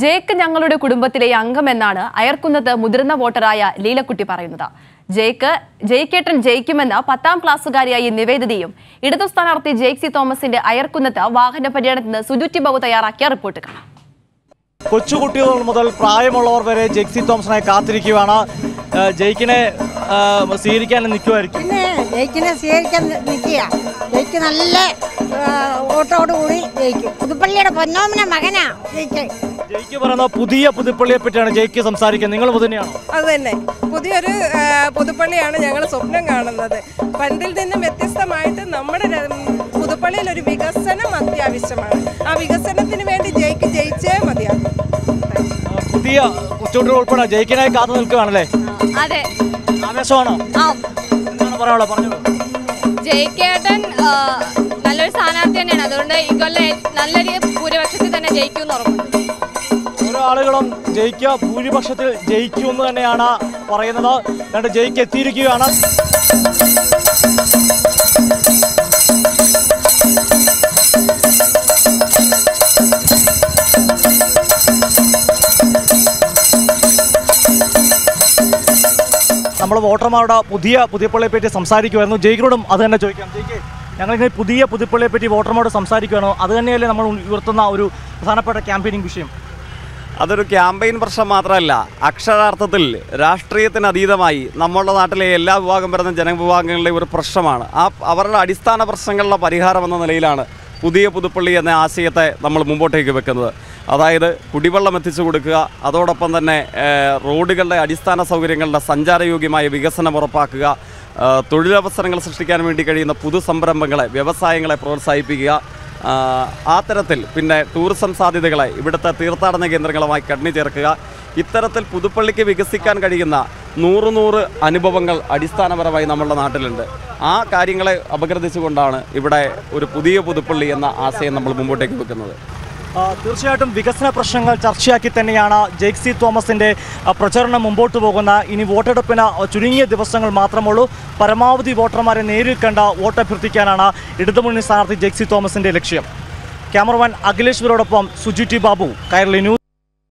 Jake ഞങ്ങളുടെ കുടുംബത്തിലെ അംഗമെന്നാണ് അയർക്കുന്നത് മുതിർന്ന വോട്ടറായ ലീലക്കുട്ടി പറയുന്നത്. ജേക്ക് ജയിക്കേട്ടൻ ജയിക്കുമെന്ന് പത്താം ക്ലാസ്സുകാരിയായി നിവേദിതയും ഇടതു സ്ഥാനാർത്ഥി ജേക്സി തോമസിന്റെ അയർക്കുന്നത്ത് വാഹന പര്യടനത്തിന് സുജുറ്റി ബാബു തയ്യാറാക്കിയ റിപ്പോർട്ട് കാണാം കൊച്ചുകുട്ടികൾ മുതൽ പ്രായമുള്ളവർ വരെ ജെക്സി തോമസിനെ കാത്തിരിക്കുകയാണ് ജയിക്കിനെ സ്വീകരിക്കാൻ നിൽക്കുമായിരിക്കും ജയിക്കിനെ സ്വീകരിക്കാൻ നിൽക്കുക. ജയിക്ക് നല്ല ഓട്ടോടുകൂടി ജയിക്കും. പുതുപ്പള്ളിയുടെ പൊന്നോമിന മകനാ ജയിക്ക് ജയിക്ക് പറയുന്ന പുതിയ പുതുപ്പള്ളിയെ പറ്റിയാണ് ജയിക്ക് സംസാരിക്കുന്നത്. നിങ്ങൾ തന്നെയാണോ അത് തന്നെ പുതിയൊരു പുതുപ്പള്ളിയാണ് ഞങ്ങൾ സ്വപ്നം കാണുന്നത്. പണ്ടിൽ നിന്നും വ്യത്യസ്തമായിട്ട് നമ്മുടെ പുതുപ്പള്ളിയിൽ ഒരു വികസനം അത്യാവശ്യമാണ്. ആ വികസനത്തിന് വേണ്ടി ജയിക്ക് ജയിച്ചേ മതിയാകും. പുതിയ ഉച്ചോട്ടുകൾ ഉൾപ്പെടെ ജയിക്കിനായി കാത്തു നിൽക്കുകയാണല്ലേ? അതെ. ആവേശമാണോ? എന്താണ് പറയാനുള്ളത്? പറഞ്ഞോളൂ ജയിക്കേട്ടൻ നല്ലൊരു സ്ഥാനാർത്ഥി തന്നെയാണ്. അതുകൊണ്ട് ഈ കൊല്ലം നല്ല നല്ലൊരു ഭൂരിപക്ഷത്തിൽ തന്നെ ജയിക്കുമെന്ന് ഉറപ്പുണ്ട്. ഓരോ ആളുകളും ജയിക്കുക ഭൂരിപക്ഷത്തിൽ ജയിക്കുമെന്ന് തന്നെയാണ് പറയുന്നത്. രണ്ട് ജയിക്ക് എത്തിയിരിക്കുകയാണ്. നമ്മൾ വോട്ടർമാരുടെ പുതിയ പുതിയപ്പള്ളിയെ പറ്റി സംസാരിക്കുമായിരുന്നു ജയിക്കിനോടും അത് തന്നെ ചോദിക്കാം. ഞങ്ങളിങ്ങനെ പുതിയ പുതിയപ്പള്ളിയെ പറ്റി വോട്ടർമാരോട് സംസാരിക്കുകയാണോ അത് തന്നെയല്ലേ നമ്മൾ ഉയർത്തുന്ന ഒരു പ്രധാനപ്പെട്ട ക്യാമ്പയിനിങ് വിഷയം. അതൊരു ക്യാമ്പയിൻ പ്രശ്നം മാത്രമല്ല. അക്ഷരാർത്ഥത്തിൽ രാഷ്ട്രീയത്തിന് അതീതമായി നമ്മുടെ നാട്ടിലെ എല്ലാ വിഭാഗം വരുന്ന ജനവിഭാഗങ്ങളുടെ ഒരു പ്രശ്നമാണ്. ആ അവരുടെ അടിസ്ഥാന പ്രശ്നങ്ങളുടെ പരിഹാരം എന്ന നിലയിലാണ് പുതിയ പുതുപ്പള്ളി എന്ന ആശയത്തെ നമ്മൾ മുമ്പോട്ടേക്ക് വെക്കുന്നത്. അതായത് കുടിവെള്ളം എത്തിച്ചു കൊടുക്കുക അതോടൊപ്പം തന്നെ റോഡുകളുടെ അടിസ്ഥാന സൗകര്യങ്ങളുടെ സഞ്ചാരയോഗ്യമായ വികസനം ഉറപ്പാക്കുക തൊഴിലവസരങ്ങൾ സൃഷ്ടിക്കാൻ വേണ്ടി കഴിയുന്ന പുതു സംരംഭങ്ങളെ വ്യവസായങ്ങളെ പ്രോത്സാഹിപ്പിക്കുക ആ, തരത്തിൽ പിന്നെ ടൂറിസം സാധ്യതകളെ ഇവിടുത്തെ തീർത്ഥാടന കേന്ദ്രങ്ങളുമായി കണ്ണി ചേർക്കുക. ഇത്തരത്തിൽ പുതുപ്പള്ളിക്ക് വികസിക്കാൻ കഴിയുന്ന നൂറ് നൂറ് അനുഭവങ്ങൾ അടിസ്ഥാനപരമായി നമ്മളുടെ നാട്ടിലുണ്ട്. ആ കാര്യങ്ങളെ അപഗ്രഥിച്ചുകൊണ്ടാണ് ഇവിടെ ഒരു പുതിയ പുതുപ്പള്ളി എന്ന ആശയം നമ്മൾ മുമ്പോട്ടേക്ക് വെക്കുന്നത്. തീർച്ചയായിട്ടും വികസന പ്രശ്നങ്ങൾ ചർച്ചയാക്കി തന്നെയാണ് ജെയ്ക്സി തോമസിന്റെ പ്രചരണം മുമ്പോട്ട് പോകുന്ന. ഇനി വോട്ടെടുപ്പിന് ചുരുങ്ങിയ ദിവസങ്ങൾ മാത്രമുള്ളൂ. പരമാവധി വോട്ടർമാരെ നേരിൽ കണ്ട വോട്ട് അഭ്യർത്ഥിക്കാനാണ് ഇടതുമുന്നണി സ്ഥാനാർത്ഥി ജെയ്ക്സി തോമസിന്റെ ലക്ഷ്യം. ക്യാമറമാൻ അഖിലേശ്വരോടൊപ്പം സുജിറ്റി ബാബു കൈരളി ന്യൂസ്.